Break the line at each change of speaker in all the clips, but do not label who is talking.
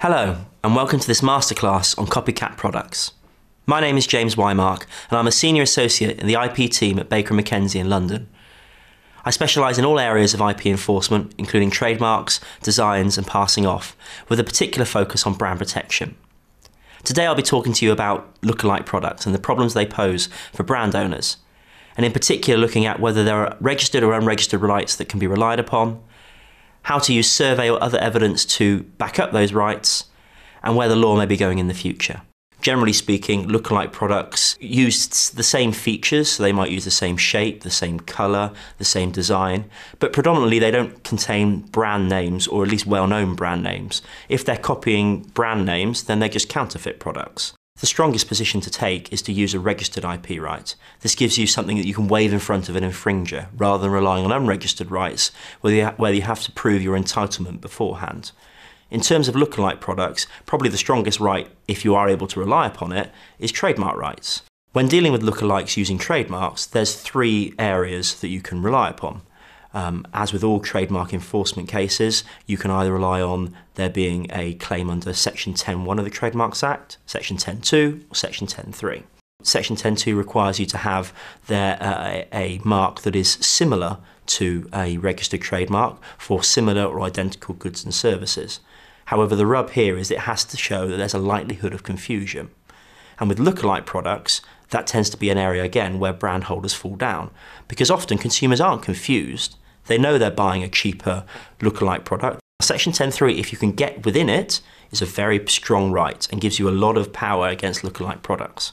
Hello, and welcome to this masterclass on copycat products. My name is James Whymark, and I'm a senior associate in the IP team at Baker McKenzie in London. I specialise in all areas of IP enforcement, including trademarks, designs, and passing off, with a particular focus on brand protection. Today I'll be talking to you about lookalike products and the problems they pose for brand owners, and in particular looking at whether there are registered or unregistered rights that can be relied upon, how to use survey or other evidence to back up those rights, and where the law may be going in the future. Generally speaking, lookalike products use the same features, so they might use the same shape, the same colour, the same design, but predominantly they don't contain brand names or at least well known brand names. If they're copying brand names, then they're just counterfeit products. The strongest position to take is to use a registered IP right. This gives you something that you can wave in front of an infringer rather than relying on unregistered rights where you have to prove your entitlement beforehand. In terms of lookalike products, probably the strongest right, if you are able to rely upon it, is trademark rights. When dealing with lookalikes using trademarks, there's three areas that you can rely upon. Um, as with all trademark enforcement cases, you can either rely on there being a claim under Section 10.1 of the Trademarks Act, Section 10.2, or Section 10.3. Section 10.2 requires you to have there uh, a mark that is similar to a registered trademark for similar or identical goods and services. However, the rub here is it has to show that there's a likelihood of confusion. And with lookalike products, that tends to be an area again where brand holders fall down because often consumers aren't confused. They know they're buying a cheaper lookalike product. Section 10.3, if you can get within it, is a very strong right and gives you a lot of power against lookalike products.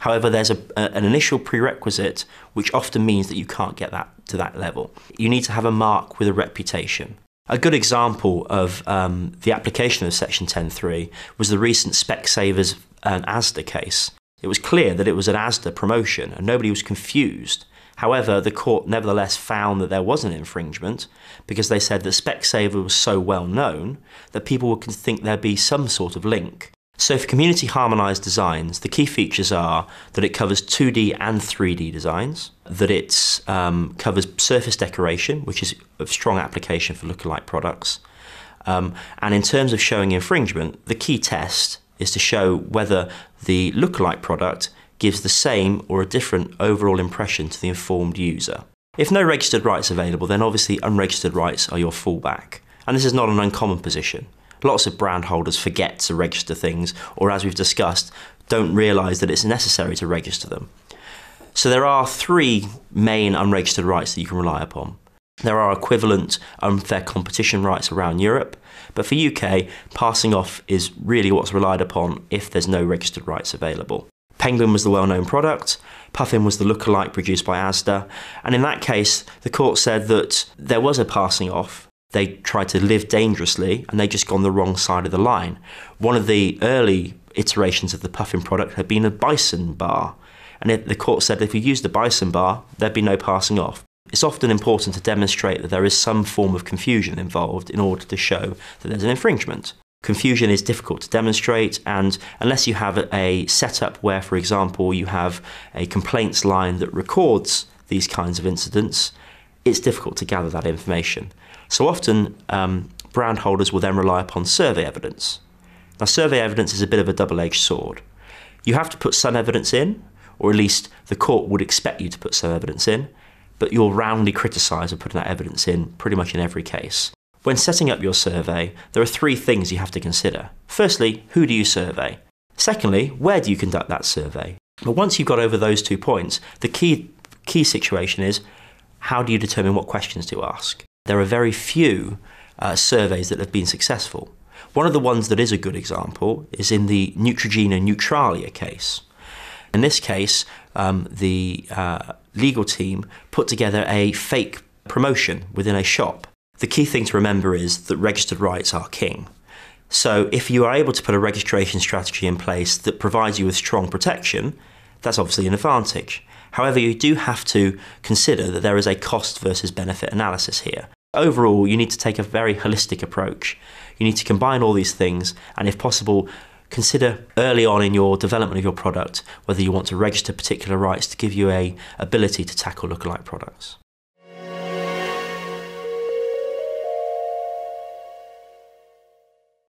However, there's a, an initial prerequisite which often means that you can't get that to that level. You need to have a mark with a reputation. A good example of um, the application of Section 10.3 was the recent Specsavers and Asda case. It was clear that it was an Asda promotion and nobody was confused. However, the court nevertheless found that there was an infringement because they said that Specsaver was so well known that people would think there'd be some sort of link so for community harmonized designs, the key features are that it covers 2D and 3D designs, that it um, covers surface decoration, which is a strong application for lookalike products. Um, and in terms of showing infringement, the key test is to show whether the lookalike product gives the same or a different overall impression to the informed user. If no registered rights are available, then obviously unregistered rights are your fallback. And this is not an uncommon position. Lots of brand holders forget to register things, or as we've discussed, don't realise that it's necessary to register them. So there are three main unregistered rights that you can rely upon. There are equivalent unfair competition rights around Europe, but for UK, passing off is really what's relied upon if there's no registered rights available. Penguin was the well-known product, Puffin was the lookalike produced by Asda, and in that case, the court said that there was a passing off, they tried to live dangerously and they just gone the wrong side of the line. One of the early iterations of the Puffin product had been a bison bar, and it, the court said if you used the bison bar, there'd be no passing off. It's often important to demonstrate that there is some form of confusion involved in order to show that there's an infringement. Confusion is difficult to demonstrate, and unless you have a setup where, for example, you have a complaints line that records these kinds of incidents, it's difficult to gather that information. So often, um, brand holders will then rely upon survey evidence. Now, survey evidence is a bit of a double edged sword. You have to put some evidence in, or at least the court would expect you to put some evidence in, but you'll roundly criticise for putting that evidence in pretty much in every case. When setting up your survey, there are three things you have to consider. Firstly, who do you survey? Secondly, where do you conduct that survey? But once you've got over those two points, the key, key situation is how do you determine what questions to ask? There are very few uh, surveys that have been successful. One of the ones that is a good example is in the Neutrogena Neutralia case. In this case, um, the uh, legal team put together a fake promotion within a shop. The key thing to remember is that registered rights are king. So if you are able to put a registration strategy in place that provides you with strong protection, that's obviously an advantage. However, you do have to consider that there is a cost versus benefit analysis here. Overall, you need to take a very holistic approach. You need to combine all these things and, if possible, consider early on in your development of your product whether you want to register particular rights to give you a ability to tackle lookalike products.